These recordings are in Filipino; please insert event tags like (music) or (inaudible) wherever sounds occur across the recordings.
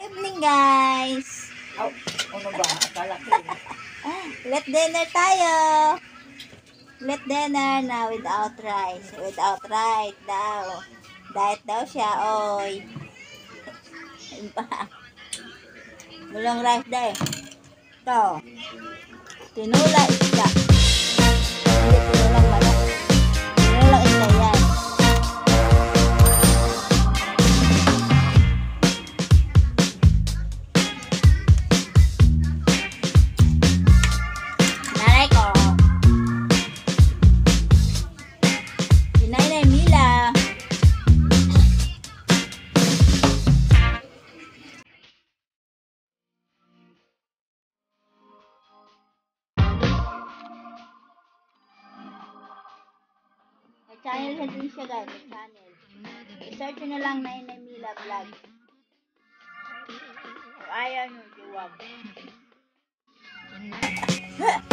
Evening, guys. Oh, ano ba? Akala ko. (laughs) Let dinner tayo. Let dinner na without rice. Without rice daw. Diet daw siya, oy. Walang rice daw eh. Ito. Tinula isda. Channel na din siya guys, channel. I-search na lang Nanay Mila Vlog. Kung ayaw nyo. Gusto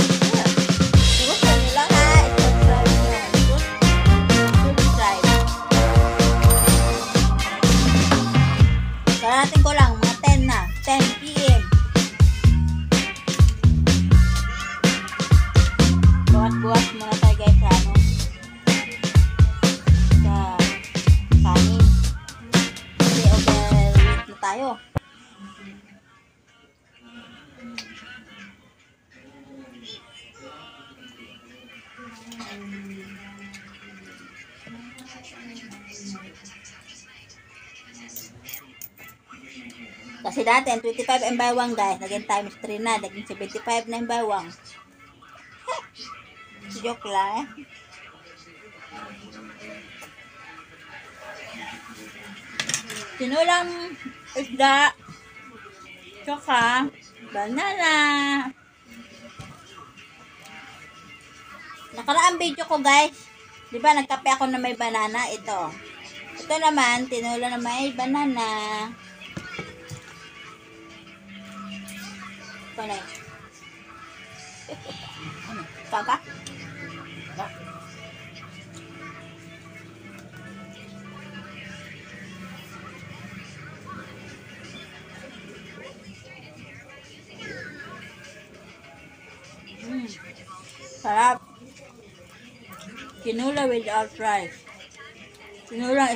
Kasi dati, ang 25 ang baywang guys, naging times 3 na, naging 75 na ang baywang. (laughs) Joke lang eh. Sinulang isda, tsaka banana. Nakaraang video ko guys, di ba nagkape ako na may banana, ito. Ito naman, tinula na may banana. Ito na yun. Kaka? Mm. Sarap. Kinula without rice. Kinulang.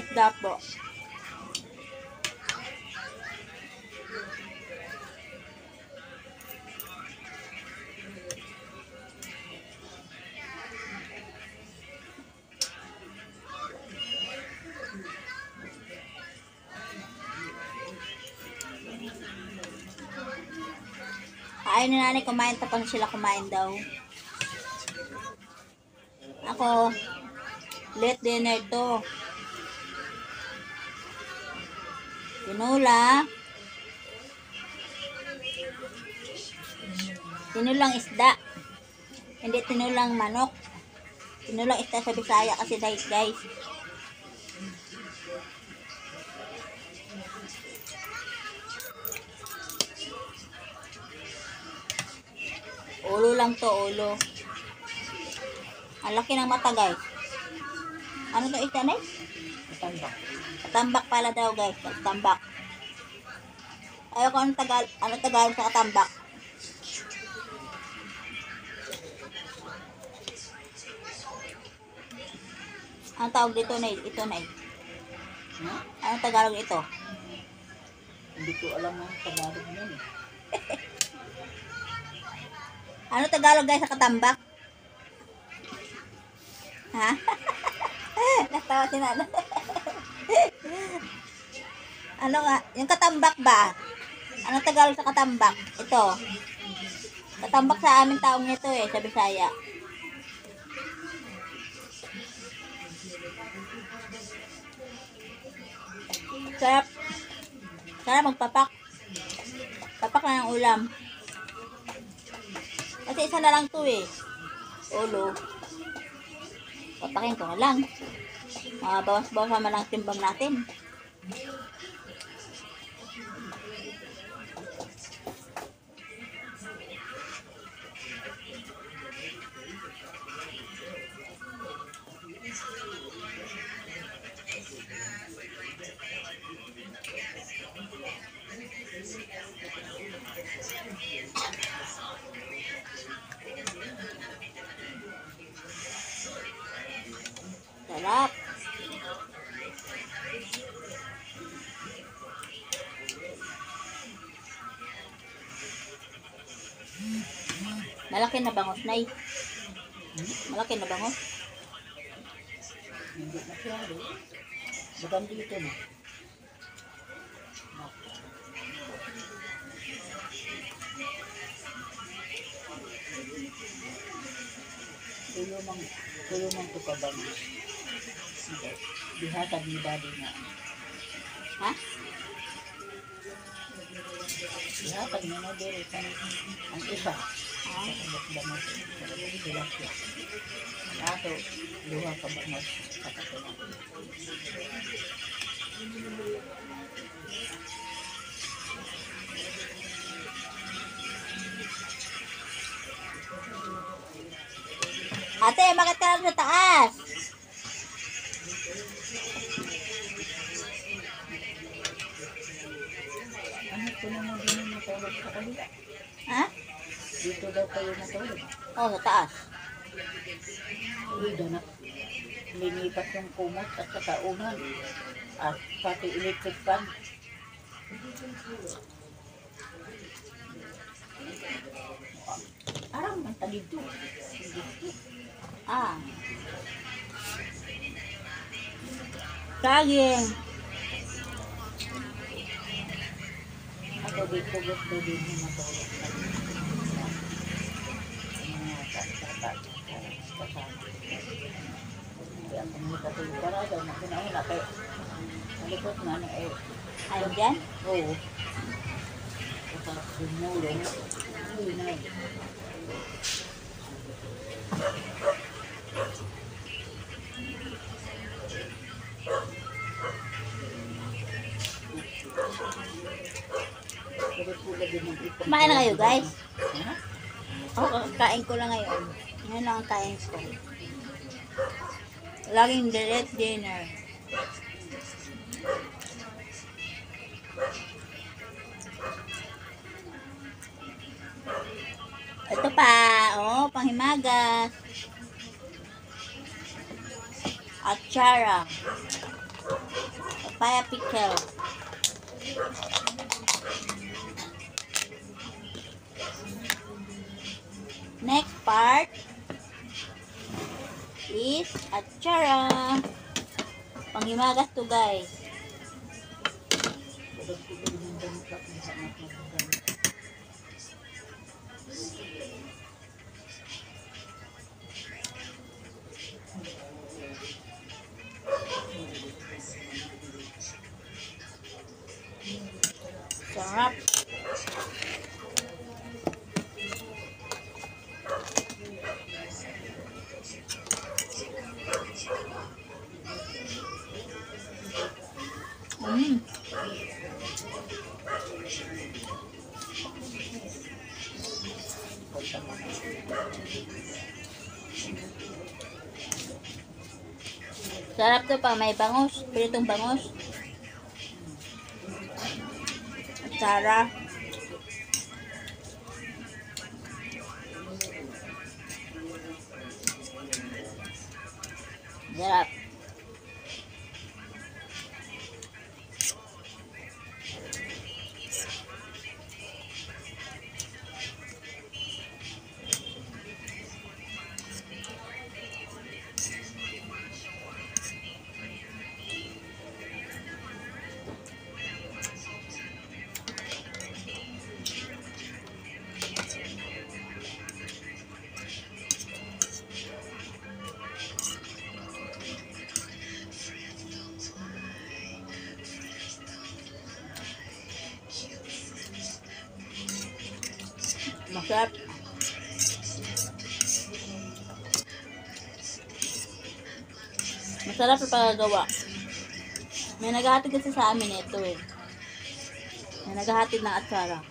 Ayaw ni nanay kumain tapos sila kumain daw. Ako, late dinner to. Tinula. Tinulang isda. Hindi tinulang manok. Tinulang isda sa Bisaya kasi guys, guys. Lang to, ulo. Ang laki ng mata, guys. Ano to isda na Matanda. Katambak pala daw, guys. Katambak. Ayaw ko anong tagal, ano tagal sa katambak. Ang tawag dito na ito na Ha? Anong Tagalog ito? Hindi ko alam ang Tagalog nun eh. (laughs) Ano Tagalog guys sa katambak? Ha? (laughs) Natawa si Nana. (laughs) ano nga? Yung katambak ba? Ano Tagalog sa katambak? Ito. Katambak sa amin taong ito eh, sa Bisaya. Sarap. Sarap magpapak. Papak na ng ulam. Kasi isa na lang to eh. Ulo. Papakin ko na lang. Mga bawas-bawas naman ang timbang natin. Sarap. Malaki na bangos, Nay. Malaki na bangos. Hindi masyado. Bagan dito na. Tuyo mang tuyo mang tukabang. Dihatag ni daddy nga. Ha? Dihatag niya na dere kan ang. Sila siya. Ang ato, luha ka bangos. Sa katulang. Ate, bakit ka lang sa taas? Ha? Dito daw kayo matulog. Oh, sa taas. Uy, danak. Linipas yung kumot at saka unan. At pati electric fan. Parang man talito. Ah. Saging. Ako dito gusto din yung matulog. Mga kasama. Kasama. Kaya kung may katulog para daw, nakunauna kayo. Malikot nga na eh. Ayun dyan? Oo. Masarap sumulong. Uy, na. Kumain na kayo, guys? Oo, kain ko lang ngayon. Ngayon lang ang kain ko. Laging direct dinner. Ito pa, oh, panghimagas. Atsara. Papaya pickle. Next part is atsara. Panghimagas to guys. Sarap to pa, may bangus, pritong bangus. Atsara. Sarap. Masarap. Masarap yung pagagawa. May naghahatid kasi sa amin ito eh. May naghahatid ng atsara.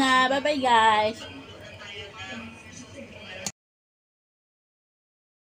Na. Bye-bye guys.